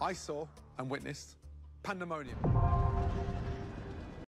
I saw and witnessed pandemonium.